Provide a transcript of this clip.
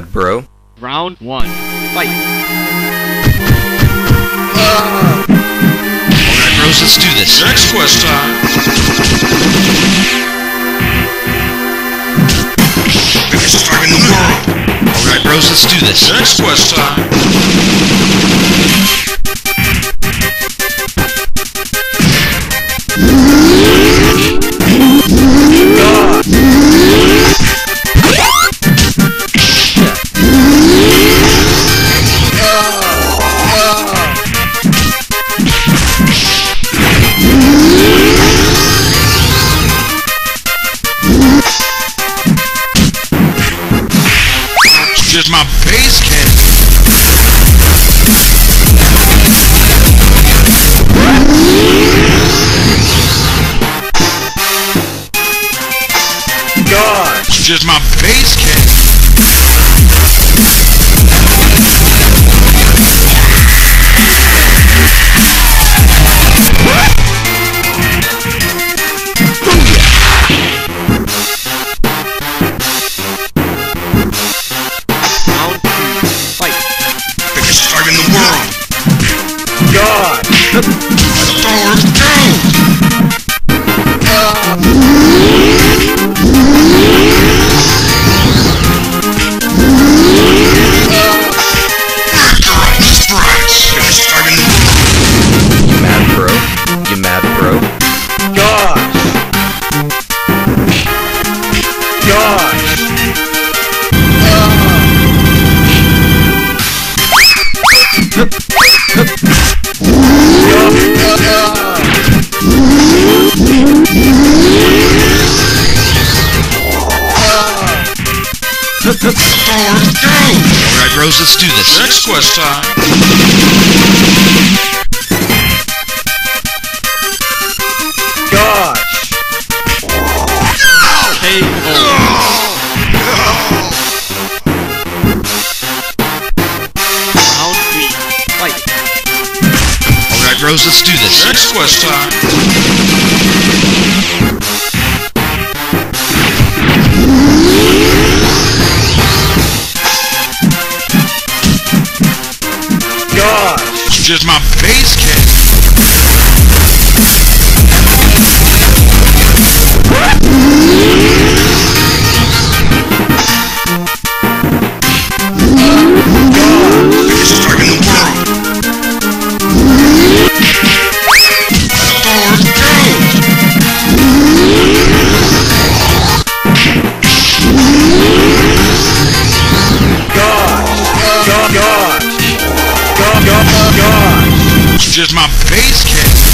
mad, bro? Round one. Fight. Alright, bros, let's do this. Next quest time. Biggest tribe in the world. Alright, bros, let's do this. Next quest time. My base candy. It's just my base candy. Alright, bros, let's do this. Next quest time. Gosh! KO. Bros, let's do this. Next quest time. Gosh! It's just my base candy. Just my base candy.